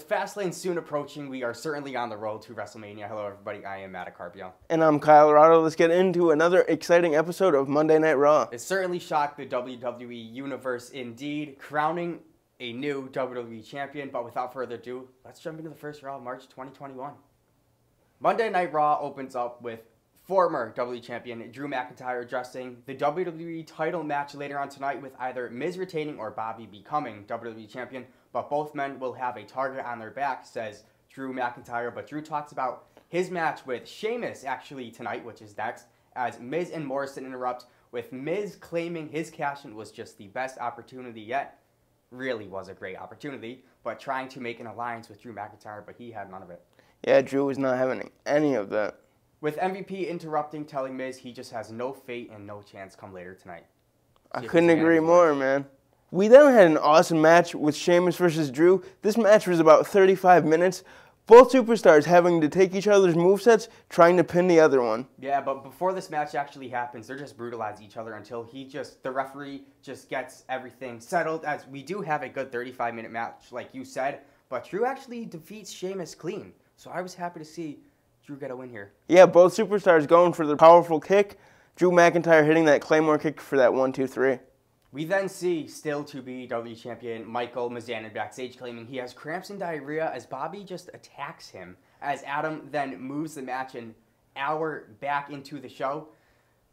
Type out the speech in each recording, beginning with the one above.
With Fastlane soon approaching, we are certainly on the road to WrestleMania. Hello, everybody. I am Matt Carpio. And I'm Kyle Rado. Let's get into another exciting episode of Monday Night Raw. It certainly shocked the WWE Universe indeed, crowning a new WWE Champion. But without further ado, let's jump into the first Raw of March 2021. Monday Night Raw opens up with former WWE Champion Drew McIntyre addressing the WWE title match later on tonight with either Miz retaining or Bobby becoming WWE Champion but both men will have a target on their back, says Drew McIntyre. But Drew talks about his match with Sheamus actually tonight, which is next, as Miz and Morrison interrupt, with Miz claiming his cash in was just the best opportunity yet. Really was a great opportunity, but trying to make an alliance with Drew McIntyre, but he had none of it. Yeah, Drew was not having any of that. With MVP interrupting, telling Miz he just has no fate and no chance come later tonight. I couldn't agree more, man. We then had an awesome match with Sheamus versus Drew. This match was about 35 minutes. Both superstars having to take each other's movesets, trying to pin the other one. Yeah, but before this match actually happens, they're just brutalize each other until he just, the referee just gets everything settled. As we do have a good 35 minute match, like you said, but Drew actually defeats Sheamus clean. So I was happy to see Drew get a win here. Yeah, both superstars going for the powerful kick. Drew McIntyre hitting that Claymore kick for that one, two, three. We then see still to be WWE champion Michael Mizanin backstage claiming he has cramps and diarrhea as Bobby just attacks him as Adam then moves the match an hour back into the show.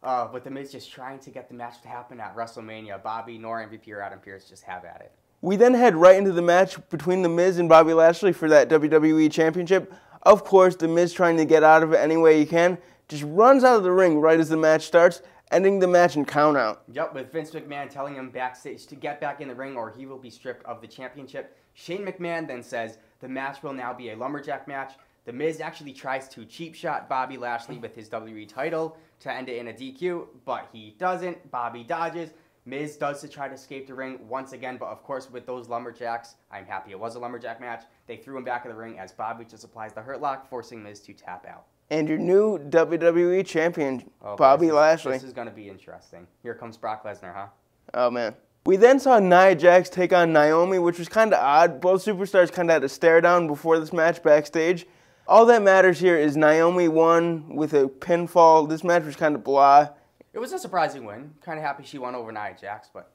Uh, with the Miz just trying to get the match to happen at WrestleMania. Bobby nor MVP or Adam Pearce just have at it. We then head right into the match between The Miz and Bobby Lashley for that WWE Championship. Of course, The Miz trying to get out of it any way he can, just runs out of the ring right as the match starts ending the match in countout. Yep, with Vince McMahon telling him backstage to get back in the ring or he will be stripped of the championship. Shane McMahon then says the match will now be a lumberjack match. The Miz actually tries to cheap shot Bobby Lashley with his WWE title to end it in a DQ, but he doesn't. Bobby dodges. Miz does to try to escape the ring once again, but of course with those lumberjacks, I'm happy it was a lumberjack match. They threw him back in the ring as Bobby just applies the hurt lock, forcing Miz to tap out and your new WWE champion, oh, Bobby this Lashley. This is going to be interesting. Here comes Brock Lesnar, huh? Oh, man. We then saw Nia Jax take on Naomi, which was kind of odd. Both superstars kind of had a stare down before this match backstage. All that matters here is Naomi won with a pinfall. This match was kind of blah. It was a surprising win. Kind of happy she won over Nia Jax, but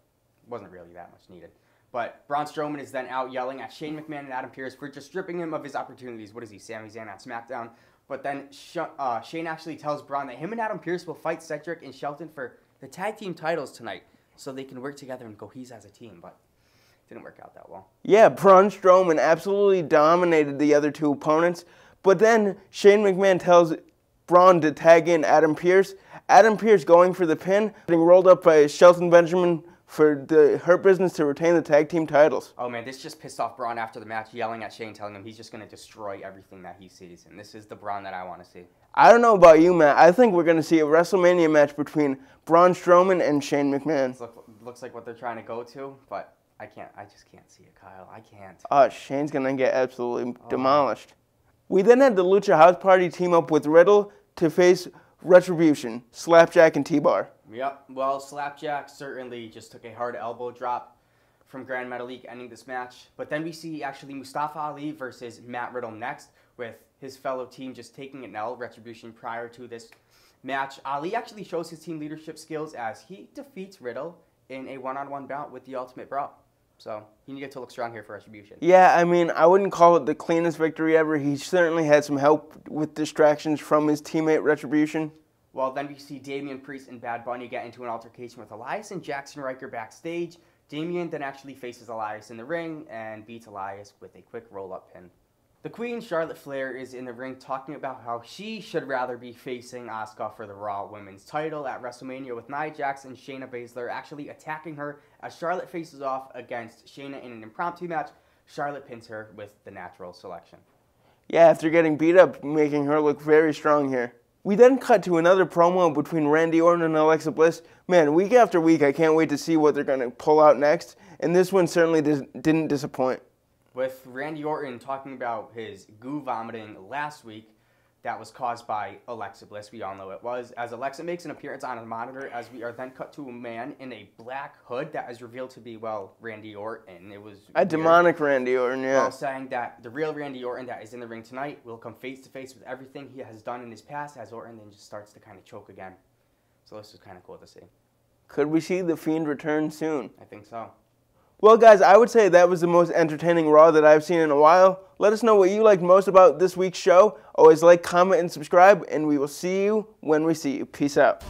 wasn't really that much needed. But Braun Strowman is then out yelling at Shane McMahon and Adam Pearce for just stripping him of his opportunities. What is he, Sami Zayn at SmackDown? But then uh, Shane actually tells Braun that him and Adam Pearce will fight Cedric and Shelton for the tag team titles tonight, so they can work together and go he's as a team. But it didn't work out that well. Yeah, Braun Strowman absolutely dominated the other two opponents. But then Shane McMahon tells Braun to tag in Adam Pearce. Adam Pearce going for the pin, getting rolled up by Shelton Benjamin for the Hurt Business to retain the tag team titles. Oh man, this just pissed off Braun after the match, yelling at Shane, telling him he's just going to destroy everything that he sees. And this is the Braun that I want to see. I don't know about you, Matt. I think we're going to see a WrestleMania match between Braun Strowman and Shane McMahon. Look, looks like what they're trying to go to, but I can't. I just can't see it, Kyle. I can't. Oh, Shane's going to get absolutely oh. demolished. We then had the Lucha House Party team up with Riddle to face Retribution, Slapjack, and T-Bar. Yep. Well, Slapjack certainly just took a hard elbow drop from Gran Metalik ending this match. But then we see actually Mustafa Ali versus Matt Riddle next with his fellow team just taking an L, Retribution, prior to this match. Ali actually shows his team leadership skills as he defeats Riddle in a one-on-one bout with the Ultimate Bro. So you need to look strong here for Retribution. Yeah, I mean, I wouldn't call it the cleanest victory ever. He certainly had some help with distractions from his teammate Retribution. Well, then we see Damian Priest and Bad Bunny get into an altercation with Elias and Jaxson Ryker backstage. Damian then actually faces Elias in the ring and beats Elias with a quick roll-up pin. The Queen, Charlotte Flair, is in the ring talking about how she should rather be facing Asuka for the Raw Women's title at WrestleMania with Nia Jax and Shayna Baszler actually attacking her as Charlotte faces off against Shayna in an impromptu match. Charlotte pins her with the natural selection. Yeah, after getting beat up, making her look very strong here. We then cut to another promo between Randy Orton and Alexa Bliss. Man, week after week, I can't wait to see what they're going to pull out next. And this one certainly dis- didn't disappoint. With Randy Orton talking about his goo vomiting last week, that was caused by Alexa Bliss. We all know it was. As Alexa makes an appearance on a monitor, as we are then cut to a man in a black hood that is revealed to be, well, Randy Orton. It was A weird. demonic Randy Orton, yeah. Well, saying that the real Randy Orton that is in the ring tonight will come face to face with everything he has done in his past as Orton then just starts to kind of choke again. So this was kind of cool to see. Could we see The Fiend return soon? I think so. Well, guys, I would say that was the most entertaining Raw that I've seen in a while. Let us know what you liked most about this week's show. Always like, comment, and subscribe, and we will see you when we see you. Peace out.